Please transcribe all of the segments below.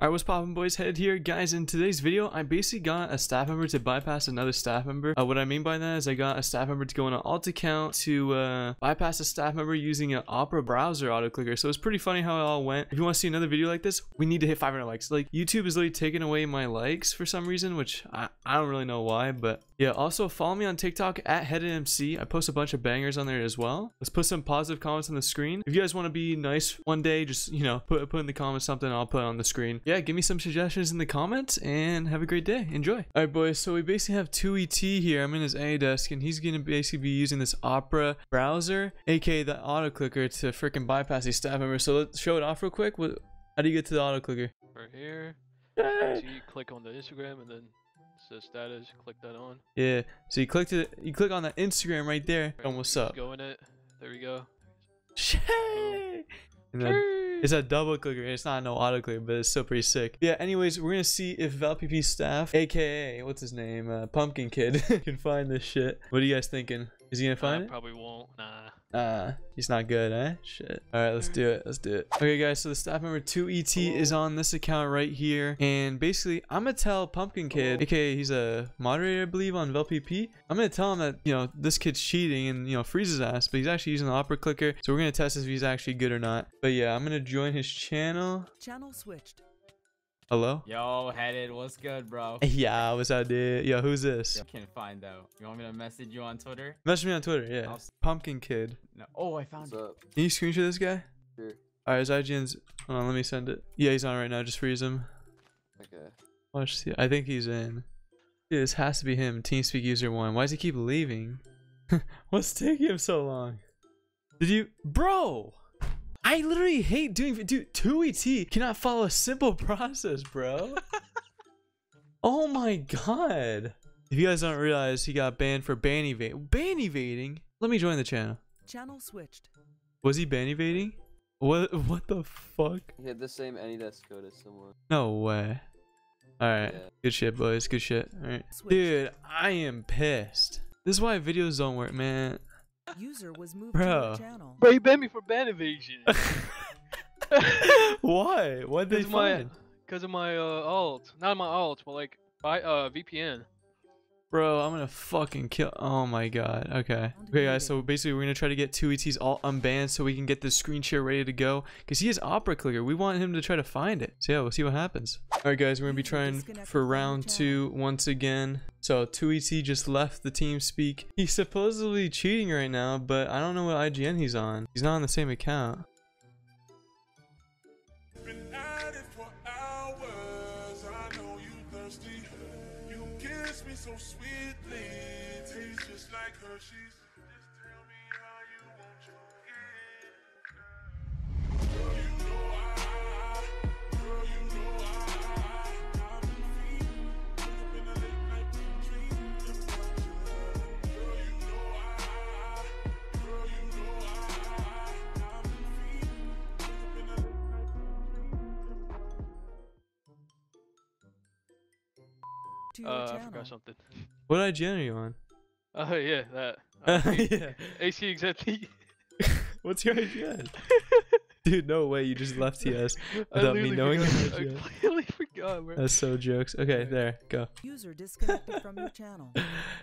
Alright, what's poppin' boys? Head here. Guys, in today's video, I basically got a staff member to bypass another staff member. Uh, what I mean by that is I got a staff member to go on an alt account to uh, bypass a staff member using an Opera browser auto clicker. So it's pretty funny how it all went. If you want to see another video like this, we need to hit 500 likes. Like, YouTube is literally taking away my likes for some reason, which I, I don't really know why, but yeah. Also, follow me on TikTok at HeadedMC. I post a bunch of bangers on there as well. Let's put some positive comments on the screen. If you guys want to be nice one day, just, you know, put, put in the comments something, I'll put it on the screen. Yeah, give me some suggestions in the comments and have a great day. Enjoy. All right, boys. So we basically have 2ET here. I'm in his AnyDesk and he's going to basically be using this Opera browser, aka the auto clicker, to freaking bypass these staff members. So let's show it off real quick. What, how do you get to the auto clicker? Right here. So you click on the Instagram and then it says status. Click that on. Yeah. So you click it. You click on the Instagram right there. And what's up? Go in it. There we go. Shay! It's a double clicker. It's not no auto clicker, but it's still pretty sick. Yeah. Anyways, we're gonna see if VeltPvP staff, aka what's his name, uh, Pumpkin Kid, can find this shit. What are you guys thinking? Is he gonna I find it? probably won't. Nah. Uh, he's not good, eh? Shit. All right, let's do it. Let's do it. Okay, guys. So the staff member 2ET is on this account right here, and basically, I'm gonna tell Pumpkin Kid, aka he's a moderator, I believe, on VeltPvP. I'm gonna tell him that you know this kid's cheating and you know freezes his ass, but he's actually using the Opera clicker. So we're gonna test if he's actually good or not. But yeah, I'm gonna join his channel. Channel switched. Hello. Yo, headed, what's good, bro? Yeah, what's up, dude? Yo, who's this? I can find out. You want me to message you on Twitter? Message me on Twitter. Yeah, I'll Pumpkin Kid. No. Oh, I found What's it. up? Can you screenshot this guy? Sure. All right, his IGN's. Hold on, let me send it. Yeah, he's on right now. Just freeze him. Okay. Watch. See, I think he's in. Dude, this has to be him. TeamSpeak user one. Why does he keep leaving? What's taking him so long? Did you, bro? I literally hate doing. Dude, two ET cannot follow a simple process, bro. oh my god. If you guys don't realize, he got banned for ban evade. Ban evading. Let me join the channel. Channel switched. Was he ban evading? What? What the fuck? He had the same AnyDesk code as someone. No way. All right. Yeah. Good shit, boys. Good shit. All right. Switched. Dude, I am pissed. This is why videos don't work, man. User was moved Bro. to your channel. Bro, he banned me for ban evasion. why? What they my, find? because of my uh, alt. Not my alt, but like by uh VPN. Bro, I'm gonna fucking kill. Oh my god. Okay. Okay, guys. So basically, we're gonna try to get two ETs all unbanned so we can get this screen share ready to go. Cause he has Opera Clicker. We want him to try to find it. So yeah, we'll see what happens. All right, guys. We're gonna be trying for round two once again. So two ET just left the team speak. He's supposedly cheating right now, but I don't know what IGN he's on. He's not on the same account. Hershey's. Just tell me how you want your it. Girl, you know I, girl, you know I, I've been feeling. Been a late night dream about you. Girl, you know I, girl, you know I, I've been feeling. Been a late night To your Uh, I forgot something. What IGN are you on? Oh yeah, that. Uh, yeah. AC exactly. What's your IGN? Dude, no way. You just left TS without me literally knowing your forgot. I IGN. completely forgot, bro. That's so jokes. Okay, there, go. User disconnected from your channel.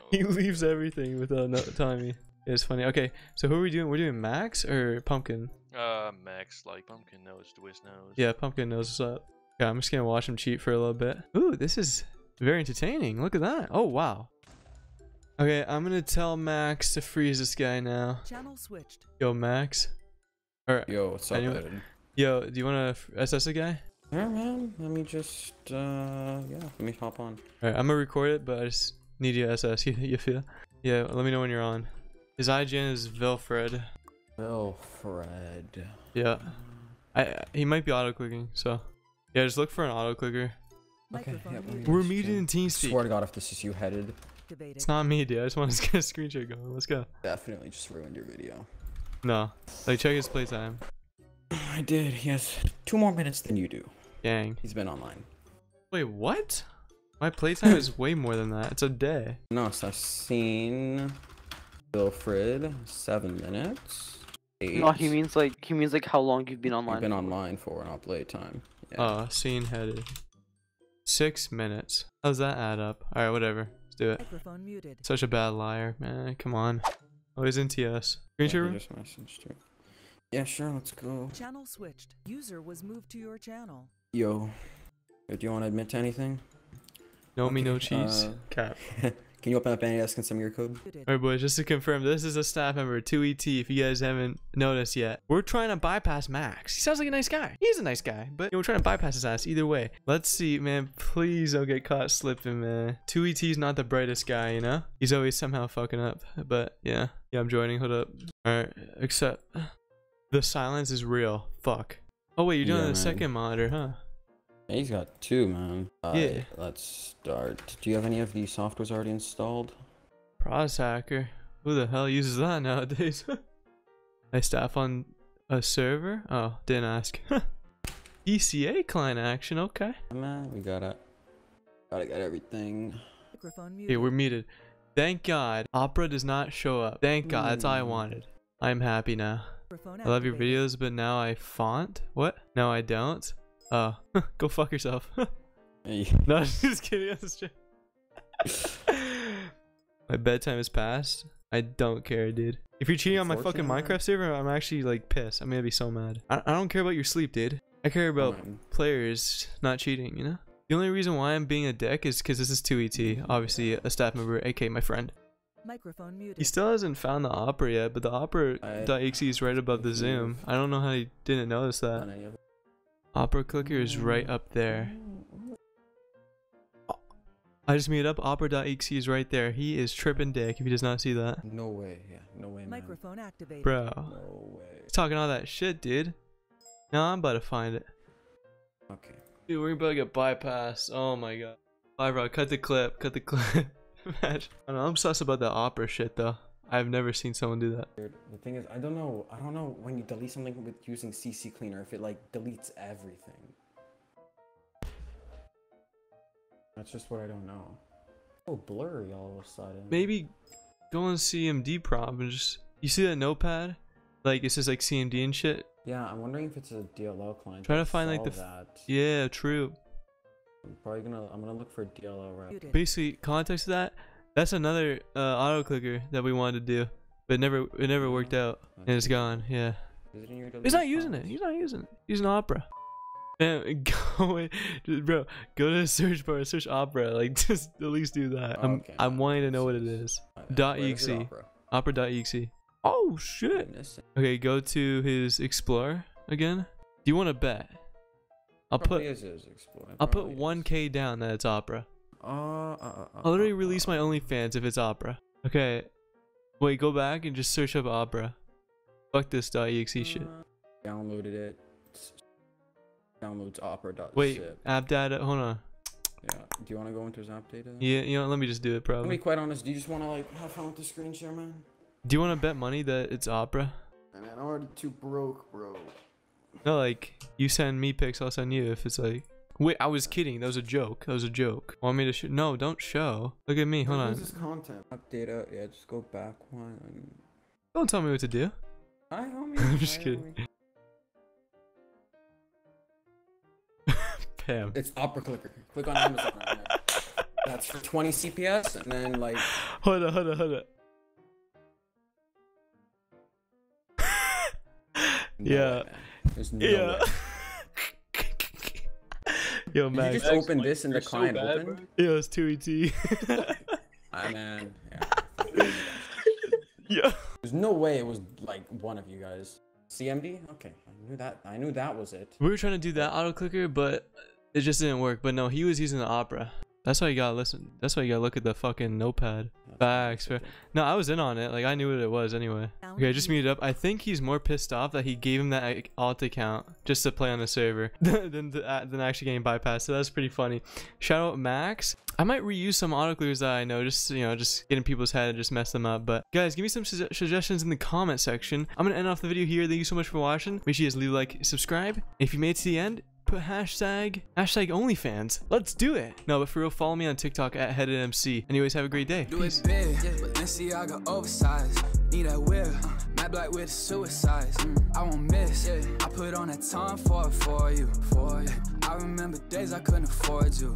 He leaves everything without no telling me. It's funny. Okay, so who are we doing? We're doing Max or Pumpkin? Uh, Max, like Pumpkin knows, Twist knows. Yeah, Pumpkin knows what's up. Yeah, I'm just gonna watch him cheat for a little bit. Ooh, this is very entertaining. Look at that. Oh wow. Okay, I'm gonna tell Max to freeze this guy now. Channel switched. Yo, Max. All right. Yo, what's up, Anyone- Ed? yo, do you wanna f- SS a guy? Yeah, man. Let me just, uh, yeah, let me hop on. Alright, I'm gonna record it, but I just need you to SS. You, you feel? Yeah, let me know when you're on. His IGN is Vilfred. Well, Fred. Yeah. I he might be auto clicking, so yeah, just look for an auto clicker. Okay, Microphone yeah, let me muted. We're just, meeting in TeamSpeak. Swear to God, if this is you headed, Activated. It's not me, dude. I just want to get a screenshot going. Let's go. definitely just ruined your video. No, like check his playtime. I did. He has two more minutes than you do. Gang. He's been online. Wait, what? My playtime is way more than that. It's a day. No, so I've seen Wilfred seven minutes. Eight. No, he means like he means like how long you've been You've online. been online for an up late time. Oh, scene headed. Six minutes. How's that add up? Alright, whatever. Let's do it. Microphone muted. Such a bad liar, man. Come on. Always in TS. Green Yeah, share he room? just messaged you. Yeah, sure, let's go. Channel switched. User was moved to your channel. Yo. Do you want to admit to anything? No me, no cheese. uh, Cap. Can you open up AnyDesk and send me your code? Alright, boys, just to confirm, this is a staff member, 2ET, if you guys haven't noticed yet. We're trying to bypass Max. He sounds like a nice guy. He's a nice guy, but you know, we're trying to bypass his ass either way. Let's see, man. Please don't get caught slipping, man. 2ET's not the brightest guy, you know? He's always somehow fucking up. But yeah. Yeah, I'm joining. Hold up. Alright, except the silence is real. Fuck. Oh, wait, you're doing Yeah, the man. second monitor, huh? Yeah, he's got two, man. Yeah. Alright, Let's start. Do you have any of these softwares already installed? Process Hacker. Who the hell uses that nowadays? I staff on a server? Oh, didn't ask. ECA client action, okay. Man, we gotta gotta get everything. Microphone muted. Okay, we're muted. Thank God, Opera does not show up. Thank God, that's all I Mm. wanted. I'm happy now. I love your videos, but now I font? What? No, I don't? Oh, go fuck yourself. Hey, no, just kidding. I'm just joking. My bedtime is past. I don't care, dude. If you're cheating on my fucking Minecraft server, I'm actually like pissed. I'm gonna be so mad. I, I don't care about your sleep, dude. I care about fine. players not cheating, you know? The only reason why I'm being a dick is because this is 2ET, obviously a staff member, aka my friend. Microphone muted. He still hasn't found the opera yet, but the opera.exe is right above the zoom. I don't know how he didn't notice that. Opera clicker is right up there. I just made up opera.exe is right there. He is tripping dick if he does not see that. No way, yeah, no way, man. Microphone activated. Bro. No way. He's talking all that shit, dude. Now I'm about to find it. Okay. Dude, we're about to get bypassed. Oh my god. Alright, bro, cut the clip. Cut the clip. Imagine. I don't know, I'm sus about the opera shit though. I've never seen someone do that. The thing is, I don't know. I don't know when you delete something with using CCleaner if it like deletes everything. That's just what I don't know. Oh, blurry all of a sudden. Maybe go on CMD prompt and just you see that notepad? Like it says like CMD and shit. Yeah, I'm wondering if it's a DLL client. Try to find, like, the solve that. Yeah, true. I'm probably gonna. I'm gonna look for DLL rep. Muted. Basically, context of that. That's another uh, auto clicker that we wanted to do, but it never it never worked out, and it's gone. Yeah, Is it in your he's not using it. He's not using it. Using Opera. Man, go away, bro. Go to the search bar, search Opera. Like, just at least do that. I'm Okay, I'm wanting to know what it is- Dot where is it, exe. Opera? Opera.exe. Oh shit. Okay, go to his Explorer again. Do you want to bet? I'll put is his Explorer. I'll put 1k down that it's Opera. Uh, uh, uh, I'll literally release my OnlyFans if it's Opera. Okay. Wait, go back and just search up Opera. Fuck this .exe shit. Downloaded it. S- Downloads opera.zip. Wait, app data. Hold on. Yeah. Do you want to go into his app data? Yeah, you know, let me just do it. Probably. Let me be quite honest, do you just want to like have fun with the screen share, man? Do you want to bet money that it's Opera? Man, I'm already too broke, bro. No, like you send me pics, I'll send you. If it's like, wait, I was kidding. That was a joke. That was a joke. Want me to show? No, don't show. Look at me. Hold on. This content. App data. Yeah, just go back one. Don't tell me what to do. Hi, homie. I'm just kidding. Pam. It's Opera Clicker. Click on Amazon. right. That's for 20 CPS, and then like. Hold on, hold on, hold on. no yeah. way. There's no Yeah. way. Yo, Did Max. you just open this and the You're so client bad, opened? Yo, it's 2ET. Ah man. Yeah. Yo. There's no way it was like one of you guys. CMD? Okay, I knew that. I knew that was it. We were trying to do that auto clicker, but it just didn't work. But no, he was using the Opera. That's why you gotta listen. That's why you gotta look at the fucking notepad. Facts. No, I was in on it. Like I knew what it was anyway. Okay, I just muted up. I think he's more pissed off that he gave him that alt account just to play on the server than the, uh, than actually getting bypassed. So that's pretty funny. Shout out Max. I might reuse some auto clears that I know, just you know, just get in people's head and just mess them up. But guys, give me some su- suggestions in the comment section. I'm gonna end off the video here. Thank you so much for watching. Make sure you guys leave a like, subscribe. If you made it to the end, put hashtag hashtag OnlyFans. Let's do it. No, but for real, follow me on TikTok at HeadedMC. Anyways, have a great day. Do Peace. it big, Balenciaga oversized. Need that whip, Matte black with suicides. Mm, I won't miss. I put on that time for for you. For you. I remember days I couldn't afford you.